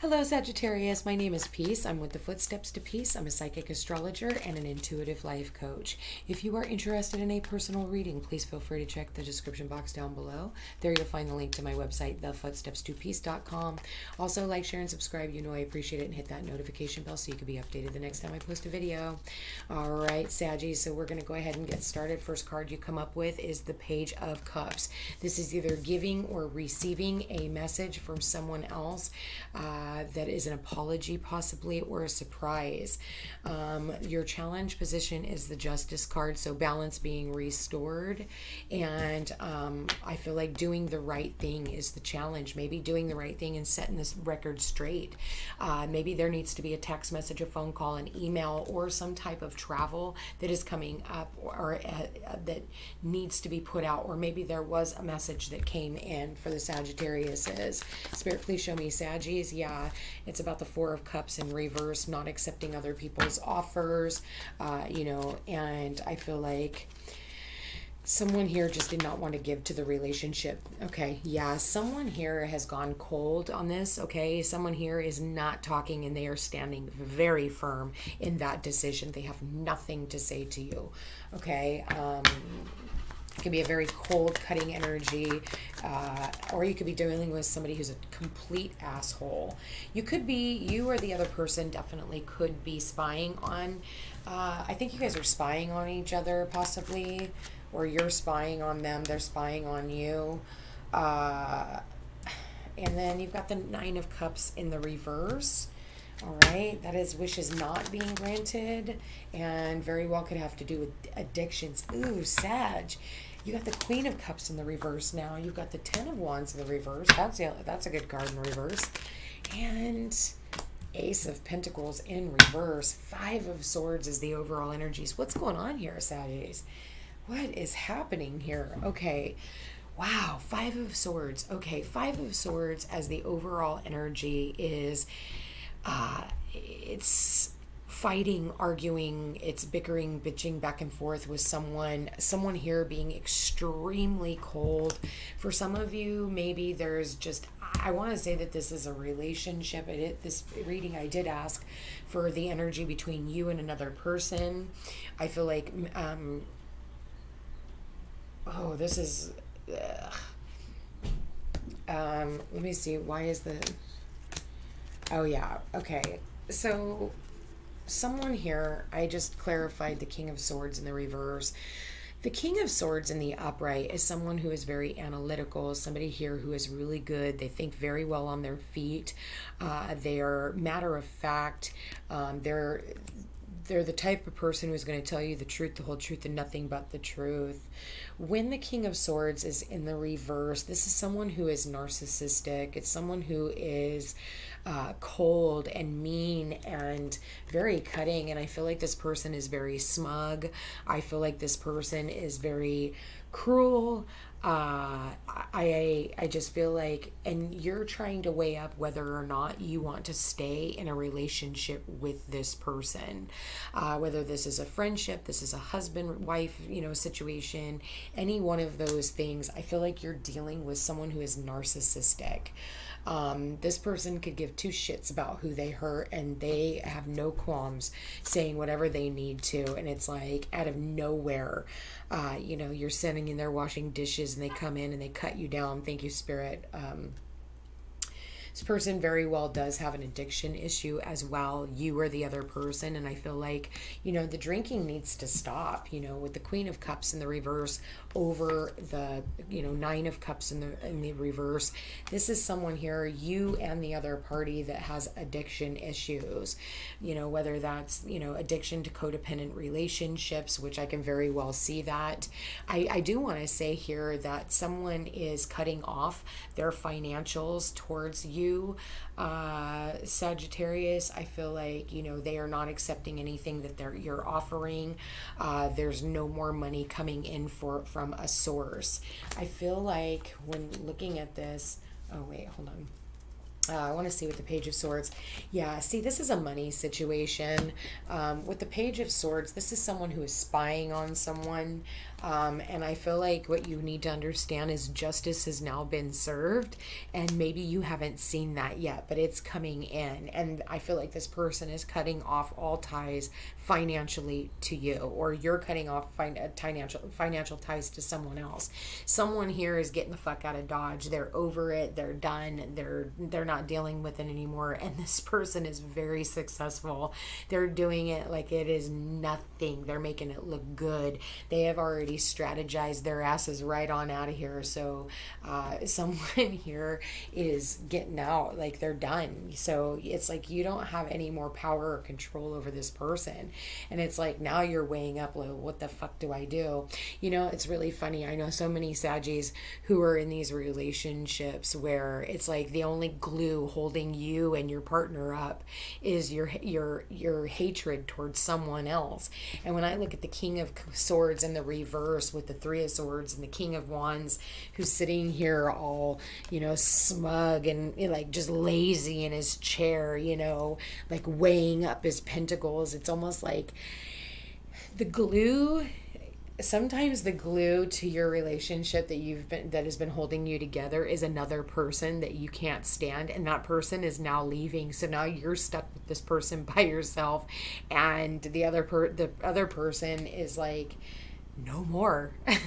Hello, Sagittarius. My name is Peace. I'm with the Footsteps to Peace. I'm a psychic astrologer and an intuitive life coach. If you are interested in a personal reading, please feel free to check the description box down below. There you'll find the link to my website, thefootstepstopeace.com. Also, like, share, and subscribe. You know I appreciate it. And hit that notification bell so you can be updated the next time I post a video. All right, Saggy. So we're going to go ahead and get started. First card you come up with is the Page of Cups. This is either giving or receiving a message from someone else. Uh, uh, that is an apology, possibly, or a surprise. Um, your challenge position is the Justice card, so balance being restored. And um, I feel like doing the right thing is the challenge. Maybe doing the right thing and setting this record straight. Uh, maybe there needs to be a text message, a phone call, an email, or some type of travel that is coming up or, or uh, that needs to be put out. Or maybe there was a message that came in for the Sagittariuses. Spirit, please show me Saggies. Yeah, uh, it's about the Four of Cups in reverse, not accepting other people's offers, uh, you know, and I feel like someone here just did not want to give to the relationship. Okay, yeah, someone here has gone cold on this. Okay, someone here is not talking and they are standing very firm in that decision. They have nothing to say to you. Okay, um, it could be a very cold, cutting energy, uh, or you could be dealing with somebody who's a complete asshole. You could be, you or the other person definitely could be spying on. Uh, I think you guys are spying on each other, possibly, or you're spying on them, they're spying on you. Uh, and then you've got the Nine of Cups in the reverse. All right, that is wishes not being granted, and very well could have to do with addictions. Ooh, Sag. You got the Queen of Cups in the reverse now. You've got the Ten of Wands in the reverse. That's the, that's a good card in reverse. And Ace of Pentacles in reverse. Five of Swords is the overall energies. What's going on here, Sagittarius? What is happening here? Okay. Wow, Five of Swords. Okay, Five of Swords as the overall energy is uh it's fighting, arguing, it's bickering, bitching back and forth with someone, someone here being extremely cold. For some of you, maybe there's just I want to say that this is a relationship. It, this reading, I did ask for the energy between you and another person. I feel like, um, oh, this is, ugh. um, let me see. Why is the, oh yeah, okay. So someone here, I just clarified the King of Swords in the reverse. The King of Swords in the upright is someone who is very analytical, somebody here who is really good. They think very well on their feet. Uh, they are matter of fact. Um, they're they're the type of person who's going to tell you the truth, the whole truth, and nothing but the truth. When the King of Swords is in the reverse, this is someone who is narcissistic. It's someone who is uh, cold and mean and very cutting. And I feel like this person is very smug. I feel like this person is very cruel. Uh, I I just feel like, and you're trying to weigh up whether or not you want to stay in a relationship with this person, uh, whether this is a friendship, this is a husband wife, you know, situation, any one of those things. I feel like you're dealing with someone who is narcissistic. Um, this person could give two shits about who they hurt and they have no qualms saying whatever they need to. And it's like out of nowhere, uh, you know, you're sitting in there washing dishes and they come in and they cut you down. Thank you, Spirit. Um, this person very well does have an addiction issue as well. You or the other person and i feel like you know the drinking needs to stop you know with the queen of cups in the reverse over the you know nine of cups in the in the reverse. This is someone here you and the other party that has addiction issues. You know whether that's you know addiction to codependent relationships which i can very well see that. I i do want to say here that someone is cutting off their financials towards you uh, Sagittarius, I feel like you know they are not accepting anything that they're you're offering. Uh, there's no more money coming in for from a source. I feel like when looking at this, oh wait, hold on. Uh, I want to see with the Page of Swords. Yeah, see, this is a money situation. Um, with the Page of Swords, this is someone who is spying on someone. Um, and I feel like what you need to understand is justice has now been served, and maybe you haven't seen that yet, but it's coming in. And I feel like this person is cutting off all ties financially to you, or you're cutting off fin- financial financial ties to someone else. Someone here is getting the fuck out of Dodge. They're over it. They're done. They're they're not dealing with it anymore. And this person is very successful. They're doing it like it is nothing. They're making it look good. They have already strategized their asses right on out of here. So uh, someone here is getting out. Like they're done. So it's like you don't have any more power or control over this person. And it's like now you're weighing up, like, what the fuck do I do? You know, it's really funny. I know so many Saggies who are in these relationships where it's like the only glue holding you and your partner up is your your your hatred towards someone else. And when I look at the King of Swords in the reverse with the Three of Swords and the King of Wands who's sitting here all, you know, smug and like just lazy in his chair, you know, like weighing up his pentacles, it's almost like the glue sometimes the glue to your relationship that you've been that has been holding you together is another person that you can't stand. And that person is now leaving. So now you're stuck with this person by yourself. And the other per the other person is like no more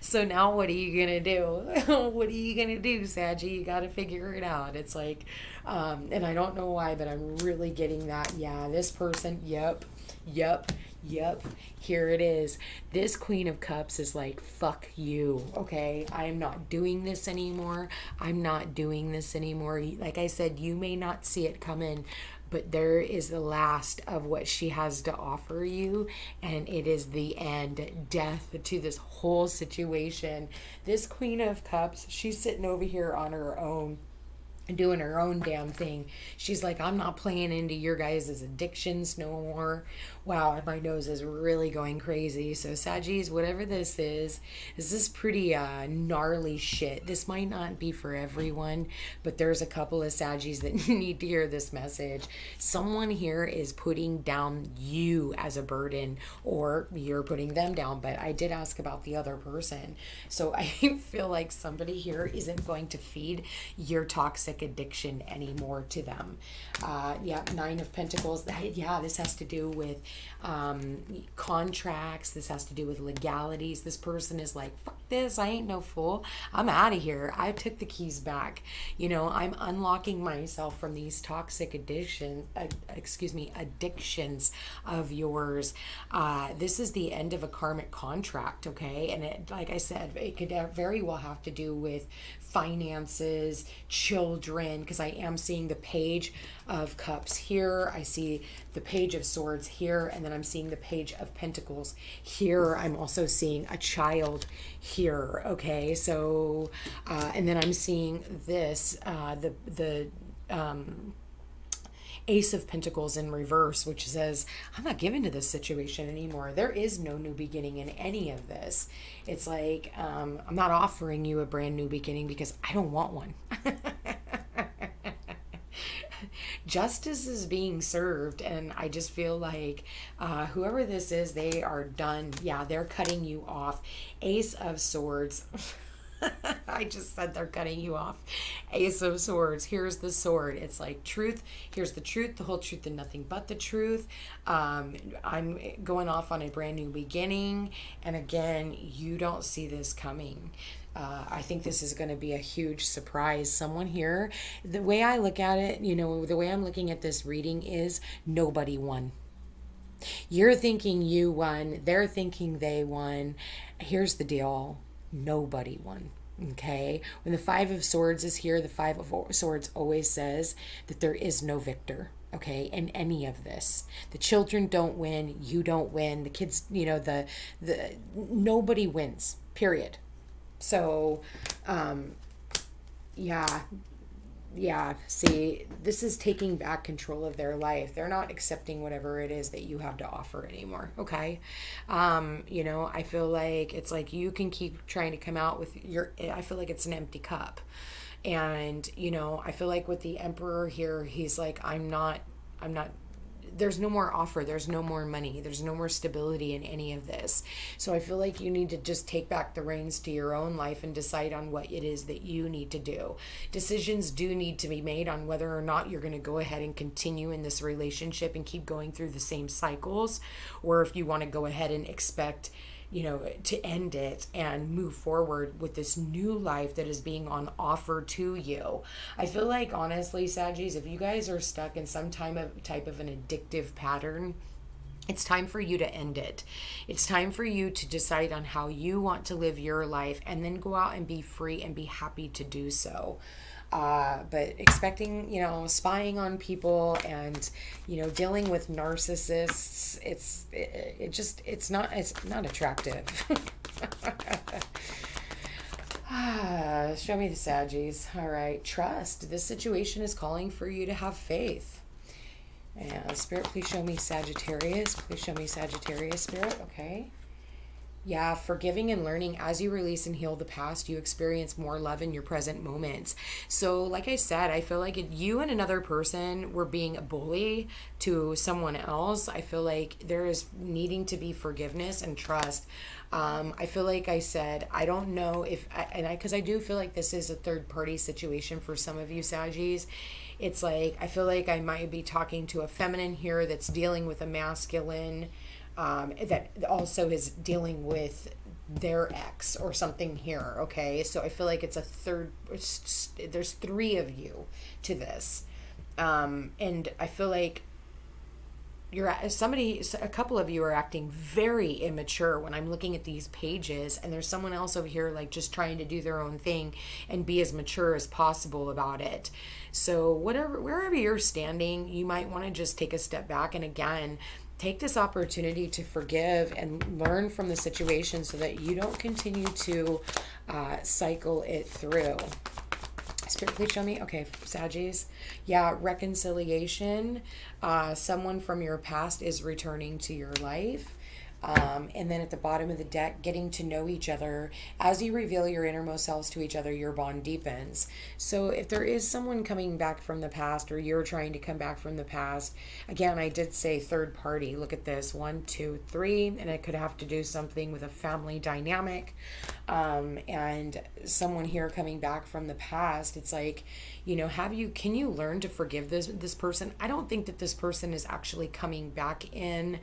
so now what are you gonna do what are you gonna do Saggy you gotta figure it out it's like um, and I don't know why but I'm really getting that yeah this person yep yep Yep, here it is. This Queen of Cups is like, fuck you, okay? I am not doing this anymore. I'm not doing this anymore. Like I said, you may not see it coming, but there is the last of what she has to offer you, and it is the end, death to this whole situation. This Queen of Cups, she's sitting over here on her own doing her own damn thing. She's like, I'm not playing into your guys' addictions no more. Wow, my nose is really going crazy. So, Saggies, whatever this is, this is pretty uh, gnarly shit. This might not be for everyone, but there's a couple of Saggies that need to hear this message. Someone here is putting down you as a burden, or you're putting them down. But I did ask about the other person. So, I feel like somebody here isn't going to feed your toxic addiction anymore to them. Uh, yeah, Nine of Pentacles. Yeah, this has to do with um, contracts. This has to do with legalities. This person is like, fuck this. I ain't no fool. I'm out of here. I took the keys back. You know, I'm unlocking myself from these toxic addiction. Uh, excuse me, addictions of yours. Uh, this is the end of a karmic contract. Okay, and it, like I said, it could very well have to do with finances, children, because I am seeing the page of cups here. I see the page of swords and then I'm seeing the page of pentacles here. I'm also seeing a child here. Okay, so uh, and then I'm seeing this uh, the the um, Ace of Pentacles in reverse, which says, I'm not given to this situation anymore. There is no new beginning in any of this. It's like, um, I'm not offering you a brand new beginning because I don't want one. justice is being served and i just feel like uh, whoever this is they are done yeah they're cutting you off ace of swords I just said they're cutting you off. Ace of Swords. Here's the sword. It's like truth. Here's the truth, the whole truth, and nothing but the truth. Um, I'm going off on a brand new beginning. And again, you don't see this coming. Uh, I think this is going to be a huge surprise. Someone here, the way I look at it, you know, the way I'm looking at this reading is nobody won. You're thinking you won, they're thinking they won. Here's the deal nobody won. Okay, when the Five of Swords is here, the Five of Swords always says that there is no victor okay in any of this the children don't win you don't win the kids you know the the nobody wins period so, um, yeah, yeah, see, this is taking back control of their life. They're not accepting whatever it is that you have to offer anymore. Okay. Um, you know, I feel like it's like you can keep trying to come out with your, I feel like it's an empty cup. And, you know, I feel like with the emperor here, he's like, I'm not, I'm not there's no more offer there's no more money there's no more stability in any of this. So i feel like you need to just take back the reins to your own life and decide on what it is that you need to do. Decisions do need to be made on whether or not you're going to go ahead and continue in this relationship and keep going through the same cycles or if you want to go ahead and expect you know, to end it and move forward with this new life that is being on offer to you. I feel like honestly, Saggies, if you guys are stuck in some type of type of an addictive pattern, it's time for you to end it. It's time for you to decide on how you want to live your life and then go out and be free and be happy to do so. Uh, but expecting, you know, spying on people and, you know, dealing with narcissists, it's, it, it just, it's not, it's not attractive. ah, show me the Saggies. All right. Trust. This situation is calling for you to have faith. And Spirit, please show me Sagittarius. Please show me Sagittarius, Spirit. Okay. Yeah, forgiving and learning as you release and heal the past, you experience more love in your present moments. So, like I said, I feel like you and another person were being a bully to someone else, I feel like there is needing to be forgiveness and trust. Um, I feel like I said, I don't know if, and I, because I do feel like this is a third party situation for some of you Saggies. It's like, I feel like I might be talking to a feminine here that's dealing with a masculine um, that also is dealing with their ex or something here. Okay, so I feel like it's a third. There's three of you to this, um, and I feel like you're somebody a couple of you are acting very immature when i'm looking at these pages and there's someone else over here like just trying to do their own thing and be as mature as possible about it so whatever wherever you're standing you might want to just take a step back and again take this opportunity to forgive and learn from the situation so that you don't continue to uh, cycle it through. Spirit, please show me. Okay, Saggies. Yeah, reconciliation. Uh, someone from your past is returning to your life. Um, and then at the bottom of the deck, getting to know each other. As you reveal your innermost selves to each other, your bond deepens. So if there is someone coming back from the past or you're trying to come back from the past, again, I did say third party. Look at this one, two, three, and it could have to do something with a family dynamic. Um, and someone here coming back from the past, it's like, you know, have you, can you learn to forgive this, this person? I don't think that this person is actually coming back in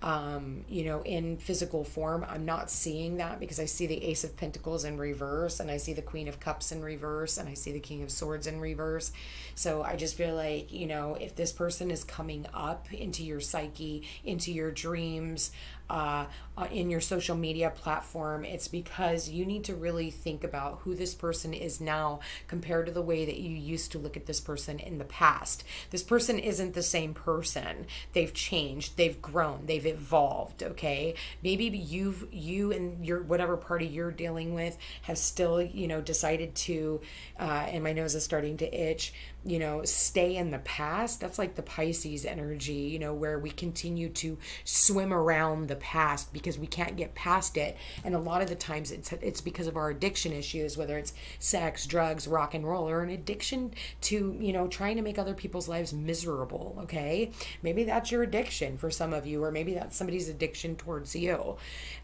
um, you know, in physical form. I'm not seeing that because I see the Ace of Pentacles in reverse and I see the Queen of Cups in reverse and I see the King of Swords in reverse. So I just feel like, you know, if this person is coming up into your psyche, into your dreams, uh, uh, in your social media platform, it's because you need to really think about who this person is now compared to the way that you used to look at this person in the past. This person isn't the same person. They've changed, they've grown, they've evolved, okay? Maybe you've you and your whatever party you're dealing with have still, you know, decided to uh, and my nose is starting to itch you know, stay in the past. That's like the Pisces energy, you know, where we continue to swim around the past because we can't get past it. And a lot of the times it's it's because of our addiction issues, whether it's sex, drugs, rock and roll, or an addiction to, you know, trying to make other people's lives miserable, okay? Maybe that's your addiction for some of you, or maybe that's somebody's addiction towards you.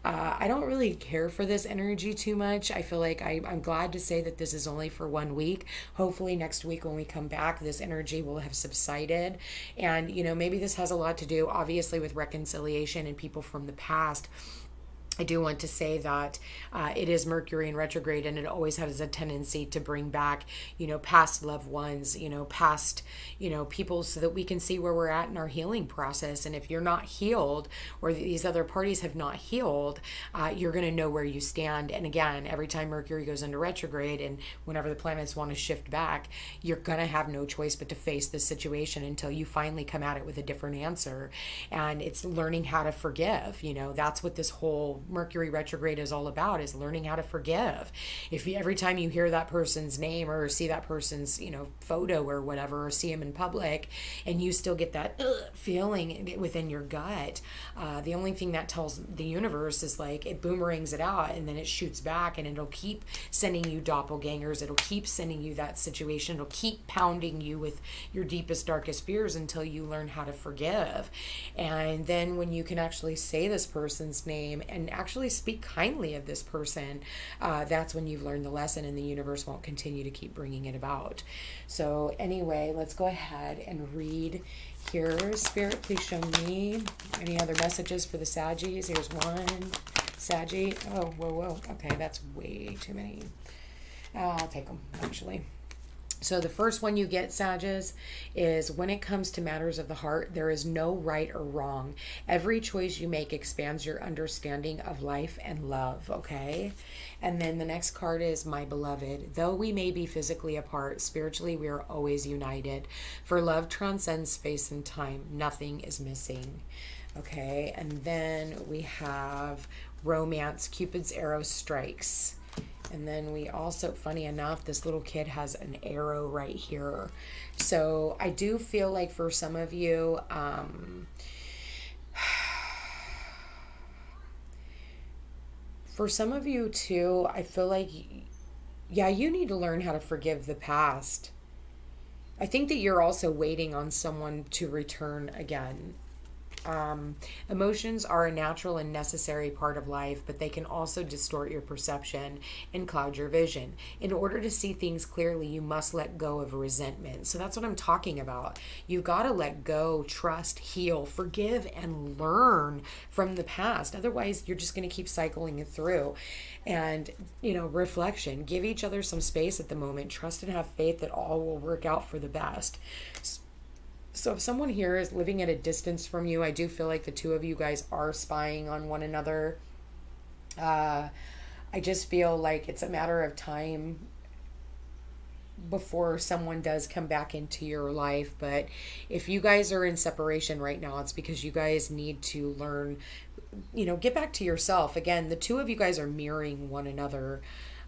Uh, I don't really care for this energy too much. I feel like I, I'm glad to say that this is only for one week. Hopefully next week when we come come back, this energy will have subsided. And, you know, maybe this has a lot to do, obviously, with reconciliation and people from the past I do want to say that uh, it is Mercury in retrograde, and it always has a tendency to bring back, you know, past loved ones, you know, past, you know, people, so that we can see where we're at in our healing process. And if you're not healed, or these other parties have not healed, uh, you're going to know where you stand. And again, every time Mercury goes into retrograde, and whenever the planets want to shift back, you're going to have no choice but to face this situation until you finally come at it with a different answer. And it's learning how to forgive. You know, that's what this whole Mercury retrograde is all about is learning how to forgive. If you, every time you hear that person's name or see that person's, you know, photo or whatever, or see him in public, and you still get that feeling within your gut, uh, the only thing that tells the universe is like it boomerangs it out and then it shoots back and it'll keep sending you doppelgangers. It'll keep sending you that situation. It'll keep pounding you with your deepest, darkest fears until you learn how to forgive. And then when you can actually say this person's name and actually speak kindly of this person, uh, that's when you've learned the lesson and the universe won't continue to keep bringing it about. So, anyway, let's go ahead and read here. Spirit, please show me any other messages for the Saggies. Here's one. Saggy. Oh, whoa, whoa. Okay, that's way too many. I'll take them, actually. So the first one you get, Sages, is when it comes to matters of the heart, there is no right or wrong. Every choice you make expands your understanding of life and love, okay? And then the next card is My Beloved. Though we may be physically apart, spiritually we are always united. For love transcends space and time. Nothing is missing. Okay, and then we have Romance, Cupid's Arrow Strikes. And then we also, funny enough, this little kid has an arrow right here. So I do feel like for some of you, um, for some of you too, I feel like, yeah, you need to learn how to forgive the past. I think that you're also waiting on someone to return again. Um, emotions are a natural and necessary part of life, but they can also distort your perception and cloud your vision. In order to see things clearly, you must let go of resentment. So that's what I'm talking about. You've got to let go, trust, heal, forgive, and learn from the past. Otherwise, you're just going to keep cycling it through. And, you know, reflection. Give each other some space at the moment. Trust and have faith that all will work out for the best. So if someone here is living at a distance from you, I do feel like the two of you guys are spying on one another. Uh, I just feel like it's a matter of time before someone does come back into your life. But if you guys are in separation right now, it's because you guys need to learn, you know, get back to yourself. Again, the two of you guys are mirroring one another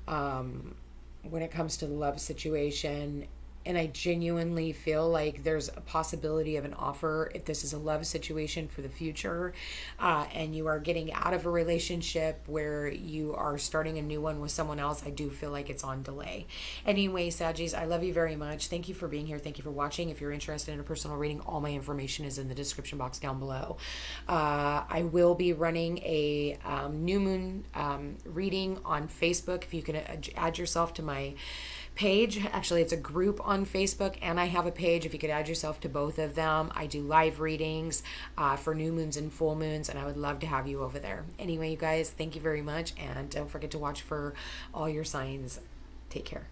um, when it comes to the love situation and I genuinely feel like there's a possibility of an offer if this is a love situation for the future uh, and you are getting out of a relationship where you are starting a new one with someone else. I do feel like it's on delay. Anyway, Saggies, I love you very much. Thank you for being here. Thank you for watching. If you're interested in a personal reading, all my information is in the description box down below. Uh, I will be running a um, new moon um, reading on Facebook. If you can add yourself to my page. Actually, it's a group on Facebook, and I have a page. If you could add yourself to both of them, I do live readings uh, for new moons and full moons, and I would love to have you over there. Anyway, you guys, thank you very much, and don't forget to watch for all your signs. Take care.